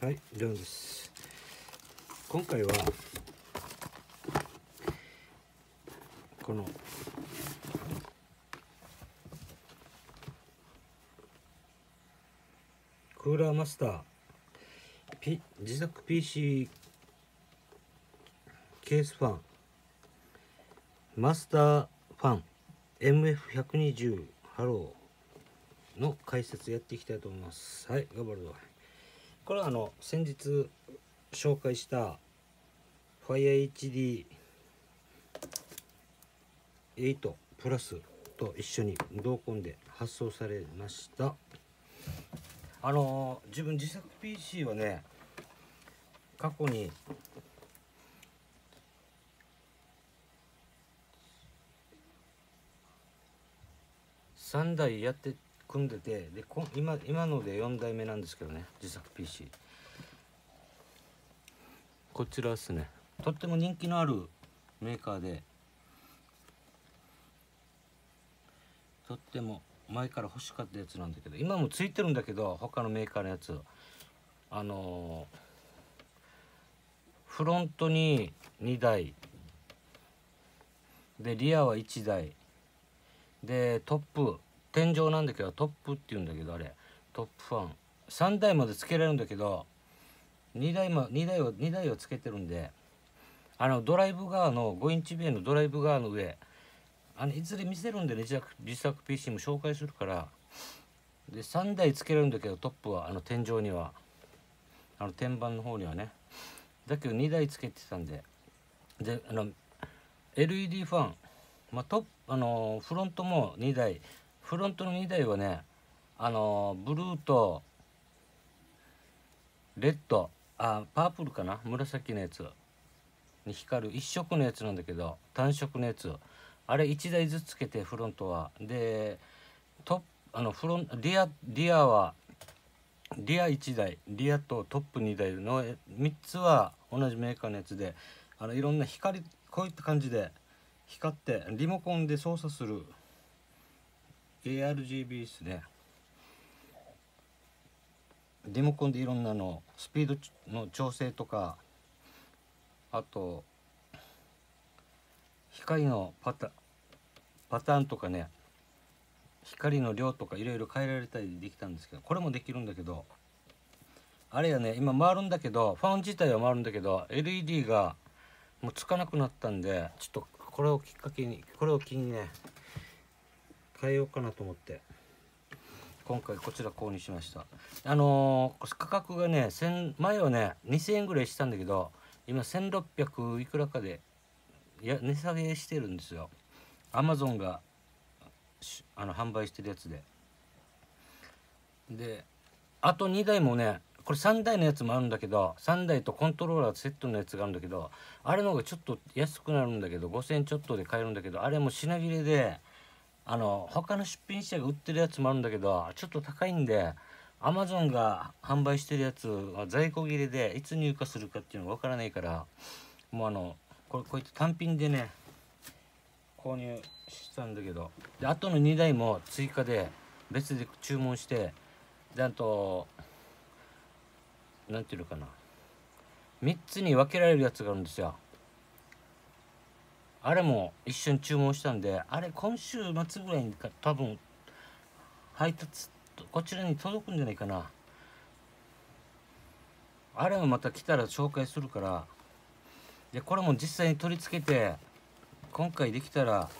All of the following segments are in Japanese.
はい、りょうです。今回はこのクーラーマスター、P、自作 PC ケースファンマスターファン MF120 ハローの解説やっていきたいと思います。はい、頑張るぞ。これはあの先日紹介した FireHD8 プラスと一緒に同梱で発送されました。あの自分自作 PC はね過去に3台やって組んでてでこ今今ので4代目なんですけどね自作 PC こちらですね。とっても人気のあるメーカーでとっても前から欲しかったやつなんだけど今もついてるんだけど他のメーカーのやつ。あのーフロントに2台。でリアは1台。でトップ天井なんだけどトップっていうんだけどあれ。トップファン。3台までつけられるんだけど2台も2台を2台をつけてるんであのドライブ側の5インチビエのドライブ側の上あのいずれ見せるんでね自作自作 PC も紹介するから。で3台つけれるんだけどトップはあの天井には。あの天板の方にはね。だけど2台つけてたんで。であの LED ファン。まあ、トップあのフロントも2台フロントの2台はねあのブルーとレッドあパープルかな紫のやつに光る一色のやつなんだけど単色のやつ。あれ1台ずつつけてフロントは。でトップあのフロンリアリアはリア1台リアとトップ2台の3つは同じメーカーのやつであのいろんな光こういった感じで光ってリモコンで操作する ARGB ですね。リモコンでいろんなのスピードの調整とかあと光のパタパターンとかね光の量とかいろいろ変えられたりできたんですけどこれもできるんだけどあれやね今回るんだけどファン自体は回るんだけど LED がもうつかなくなったんでちょっとこれをきっかけにこれを機にね変えようかなと思って。今回こちら購入しました。あのー価格がね前はね2000円ぐらいしたんだけど今1600いくらかでや値下げしてるんですよ。アマゾンがあの販売してるやつで。であと2台もねこれ3台のやつもあるんだけど3台とコントローラーセットのやつがあるんだけどあれの方がちょっと安くなるんだけど5000ちょっとで買えるんだけどあれも品切れであの他の出品者が売ってるやつもあるんだけどちょっと高いんでアマゾンが販売してるやつは在庫切れでいつ入荷するかっていうのがわからないからもうあのこれこういった単品でね購入したんだけどであとの2台も追加で別で注文してであとなんていうのかな。3つに分けられるやつがあるんですよ。あれも一緒に注文したんであれ今週末ぐらいにか多分配達こちらに届くんじゃないかな。あれもまた来たら紹介するからでこれも実際に取り付けて今回できたら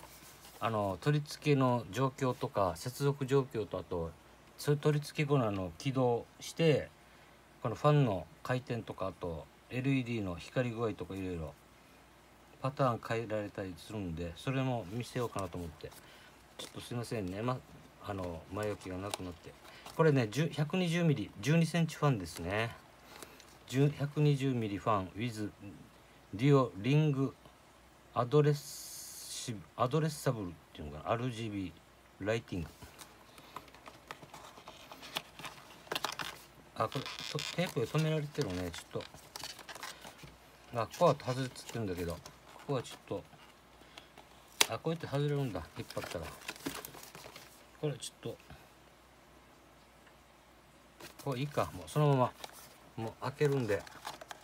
あの取り付けの状況とか接続状況とあとそれ取り付け後のあの起動してこのファンの回転とかあと LED の光具合とかいろいろパターン変えられたりするんでそれも見せようかなと思って。ちょっとすいませんね、ま、あの前置きがなくなって。これね 120mm12 センチファンですね。120mm ファン with デュオリングアドレスシアドレッサブルっていうのかな？RGB ライティング。あこれテープで止められてるね。ちょっと。あここは外れつってるんだけど。ここはちょっとあこうやって外れるんだ引っ張ったら。これちょっとこれいいかもうそのままもう開けるんで、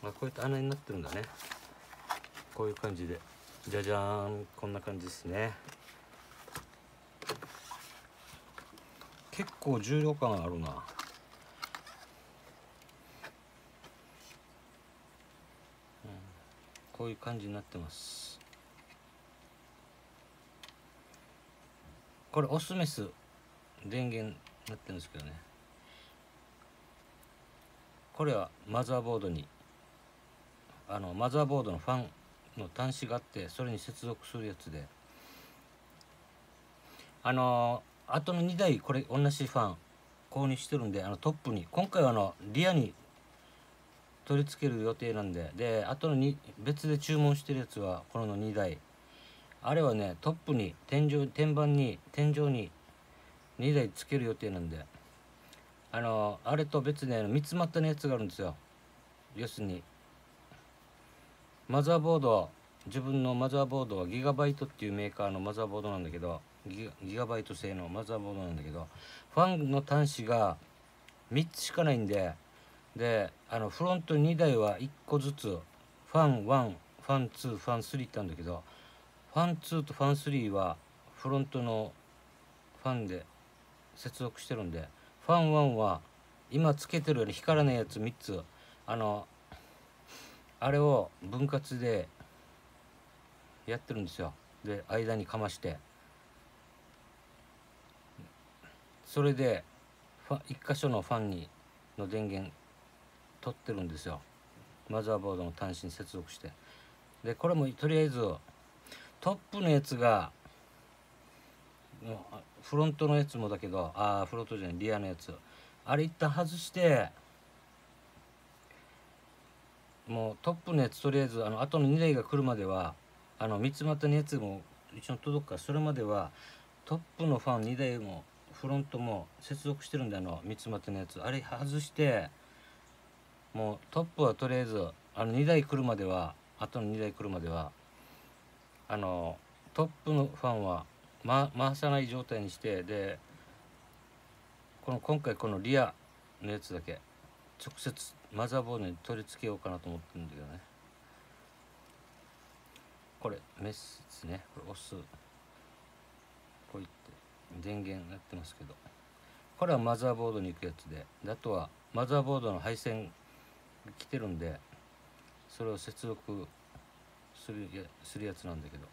まあ、こういった穴になってるんだね。こういう感じでじゃじゃーんこんな感じですね。結構重量感あるな。こういう感じになってます。これオスメス電源なってるんですけどね。これはマザーボードにあのマザーボードのファンの端子があってそれに接続するやつで。あのあとの2台これ同じファン購入してるんであのトップに今回はあのリアに取り付ける予定なんで。であとのに別で注文してるやつはこの2台。あれはねトップに天井天板に天井に2台つける予定なんで。あのあれと別で三つまったのやつがあるんですよ。要するに。マザーボード自分のマザーボードはギガバイトっていうメーカーのマザーボードなんだけどギガバイト製のマザーボードなんだけどファンの端子が3つしかないんでであのフロント2台は1個ずつファン1ファン2ファン3ってあるんだけどファン2とファン3はフロントのファンで接続してるんでファン1は今つけてるように光らないやつ3つ。あのあれを分割でやってるんですよ。で間にかまして。それで1箇所のファンにの電源取ってるんですよ。マザーボードの端子に接続して。でこれもとりあえずトップのやつがフロントのやつもだけどああフロントじゃないリアのやつ。あれ一旦外してもうトップのやつとりあえずあの後の2台が来るまではあの三つ股のやつも一応届くからそれまではトップのファン2台もフロントも接続してるんであの三つ股のやつ。あれ外してもうトップはとりあえずあの2台来るまでは後の2台来るまではあのトップのファンは、ま、回さない状態にしてでこの今回このリアのやつだけ直接マザーボードに取り付けようかなと思ってるんだけどね。これメスですね。これ押す。こういって電源やってますけど。これはマザーボードに行くやつで。であとはマザーボードの配線来てるんでそれを接続するやするやつなんだけど。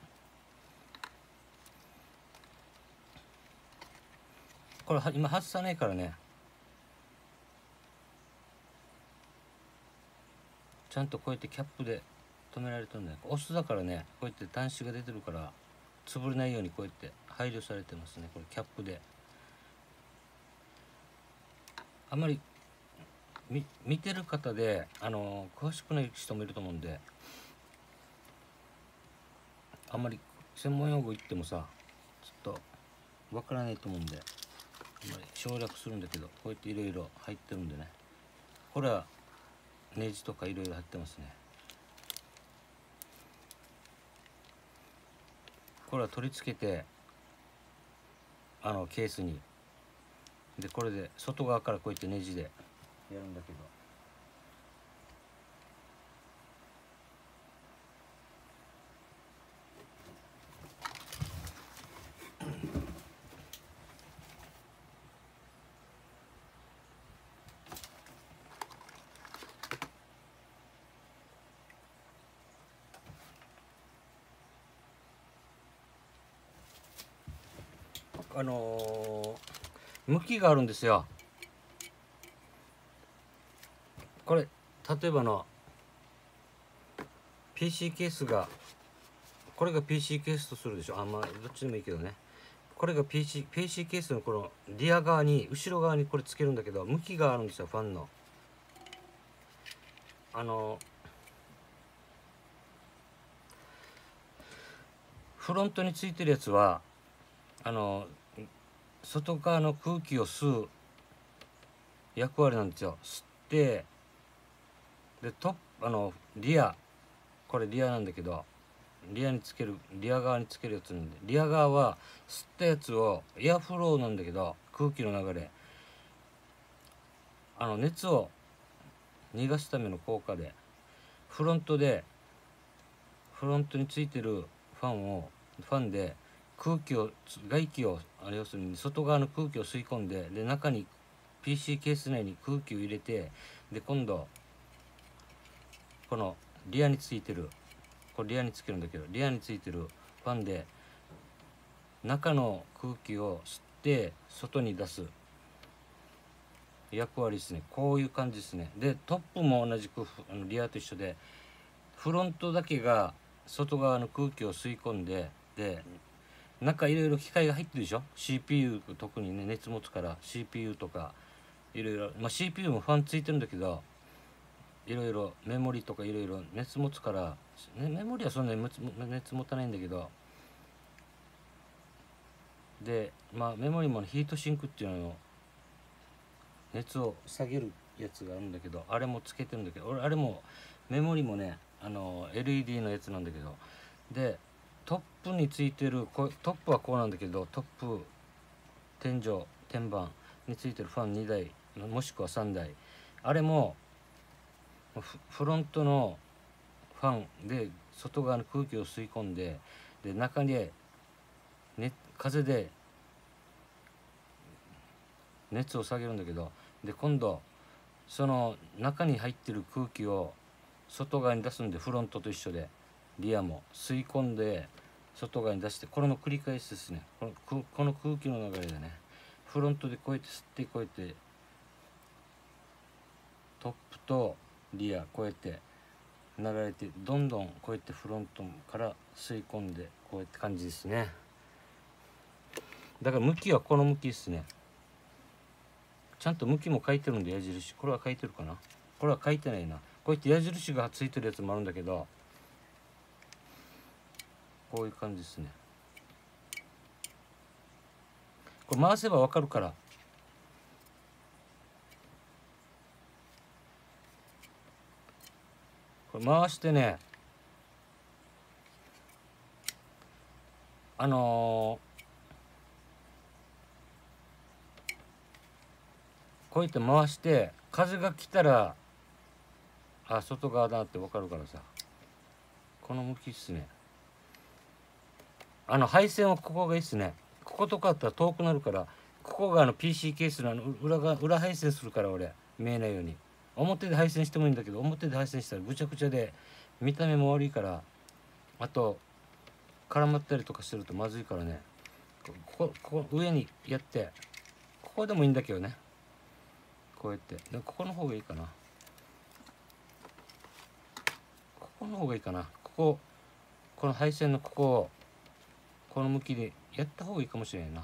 これ今外さないからね。ちゃんとこうやってキャップで止められてるんだよオスだからねこうやって端子が出てるから潰れないようにこうやって配慮されてますね。これキャップで。あまり見てる方であの詳しくない人もいると思うんであんまり専門用語言ってもさちょっとわからないと思うんであんまり省略するんだけどこうやっていろいろ入ってるんでね。これはネジとかいろいろ入ってますね。これは取り付けてあのケースに。でこれで外側からこうやってネジでやるんだけど。あのー、向きがあるんですよ。これ例えばの PC ケースがこれが PC ケースとするでしょ？あんまあどっちでもいいけどね。これが PC, PC ケースのこのリア側に後ろ側にこれつけるんだけど向きがあるんですよファンの。あのフロントについてるやつはあの外側の空気を吸う役割なんですよ。吸ってでトップあのリアこれリアなんだけどリアにつけるリア側につけるやつなんでリア側は吸ったやつをエアフローなんだけど空気の流れ。あの熱を逃がすための効果でフロントでフロントについてるファンをファンで空気を外気をあれ要するに外側の空気を吸い込んでで中に PC ケース内に空気を入れてで今度このリアについてるこれリアにつけるんだけどリアについてるファンで中の空気を吸って外に出す。役割ですね。こういう感じですね。でトップも同じくリアと一緒でフロントだけが外側の空気を吸い込んでで中いろいろ機械が入ってるでしょ？CPU 特にね熱持つから CPU とかいろいろ、まあ、CPU もファンついてるんだけどいろいろメモリとかいろいろ熱持つから、ね、メモリはそんなに熱持たないんだけどでまあメモリも、ヒートシンクっていうのを熱を下げるやつがあるんだけどあれもつけてるんだけど俺あれもメモリもねあの LED のやつなんだけどでトップについてるトップはこうなんだけどトップ天井天板についてるファン2台もしくは3台あれもフロントのファンで外側の空気を吸い込んでで中に、ね、風で熱を下げるんだけどで今度その中に入ってる空気を外側に出すんでフロントと一緒でリアも吸い込んで外側に出してこれの繰り返しですね。このこの空気の流れでねフロントでこうやって吸ってこうやってトップとリアこうやって流れてどんどんこうやってフロントから吸い込んでこうやって感じですね。だから向きはこの向きですね。ちゃんと向きも書いてるんで矢印。これは書いてるかな？これは書いてないな。こうやって矢印がついてるやつもあるんだけどこういう感じですね。これ回せばわかるからこれ回してね。あのー、こうやって回して風が来たらあ外側だって分かるからさ。この向きっすね。あの配線はここがいいっすね。こことかあったら遠くなるからここがあの PC ケースの裏が裏配線するから俺。見えないように。表で配線してもいいんだけど表で配線したらぐちゃぐちゃで見た目も悪いからあと絡まったりとかするとまずいからね。ここここ上にやってここでもいいんだけどね。こうやって。でここの方がいいかな。ここの方がいいかな。こここの配線のここをこの向きでやった方がいいかもしれんな。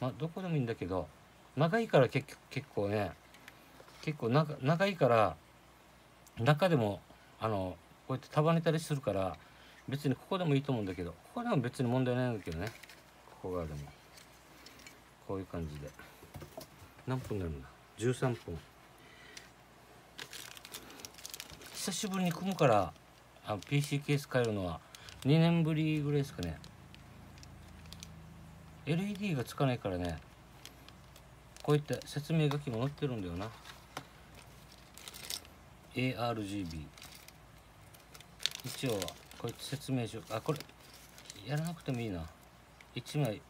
まあどこでもいいんだけど長いから結結構ね結構長長いから中でもあのこうやって束ねたりするから別にここでもいいと思うんだけどここでも別に問題ないんだけどね。ここがでもこういう感じで。何分になるんだ？13分。久しぶりに組むからあ PC ケース変えるのは2年ぶりぐらいですかね。LED がつかないからね。こういった説明書きも載ってるんだよな。ARGB 一応はこういった説明書あこれやらなくてもいいな。1枚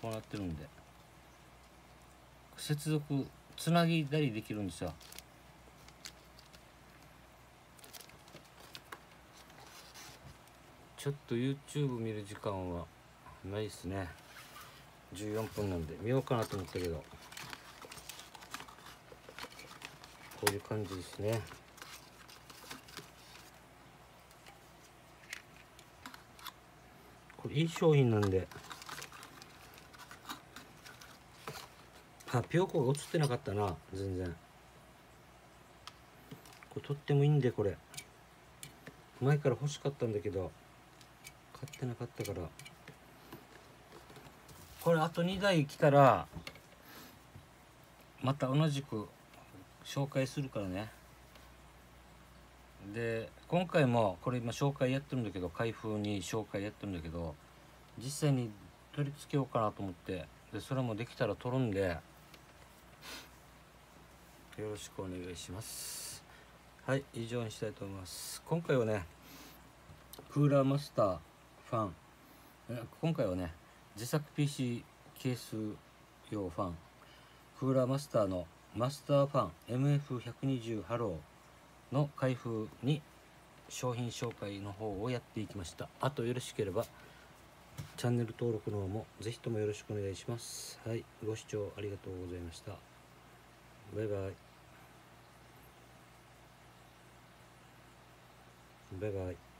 こうなってるんで。接続つなぎたりできるんですよ。ちょっと YouTube 見る時間はないっすね。14分なんで。見ようかなと思ったけど。こういう感じですね。これいい商品なんで。あピョコが映ってなかったな全然。これとってもいいんでこれ。前から欲しかったんだけど買ってなかったから。これあと2台来たらまた同じく紹介するからね。で今回もこれ今紹介やってるんだけど開封に紹介やってるんだけど実際に取り付けようかなと思ってでそれもできたら取るんでよろしくお願いします。はい以上にしたいと思います。今回はねクーラーマスターファン。今回はね自作 PC ケース用ファン。クーラーマスターのマスターファン MF120 ハローの開封に商品紹介の方をやっていきました。あとよろしければチャンネル登録の方もぜひともよろしくお願いします。はいご視聴ありがとうございました。バイバイ。バイバイ。